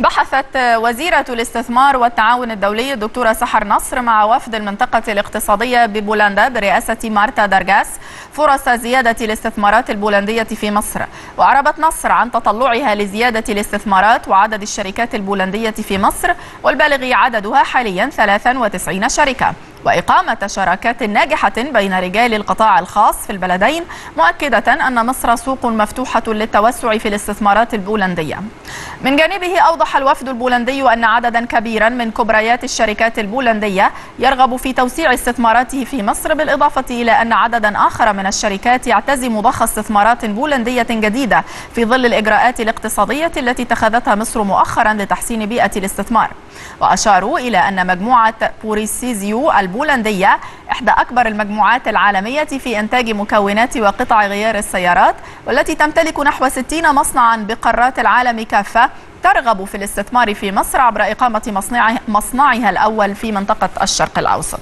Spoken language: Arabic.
بحثت وزيرة الاستثمار والتعاون الدولي الدكتورة سحر نصر مع وفد المنطقة الاقتصادية ببولندا برئاسة مارتا دارغاس فرص زيادة الاستثمارات البولندية في مصر. وأعربت نصر عن تطلعها لزيادة الاستثمارات وعدد الشركات البولندية في مصر والبالغ عددها حاليا 93 شركة. وإقامة شراكات ناجحة بين رجال القطاع الخاص في البلدين مؤكدة أن مصر سوق مفتوحة للتوسع في الاستثمارات البولندية. من جانبه أوضح الوفد البولندي أن عددا كبيرا من كبريات الشركات البولندية يرغب في توسيع استثماراته في مصر بالإضافة إلى أن عددا آخر من الشركات يعتزم ضخ استثمارات بولندية جديدة في ظل الإجراءات الاقتصادية التي اتخذتها مصر مؤخرا لتحسين بيئة الاستثمار. وأشاروا إلى أن مجموعة بوريسيزيو البولندية إحدى أكبر المجموعات العالمية في إنتاج مكونات وقطع غيار السيارات والتي تمتلك نحو 60 مصنعا بقارات العالم كافة ترغب في الاستثمار في مصر عبر إقامة مصنعها الأول في منطقة الشرق الأوسط.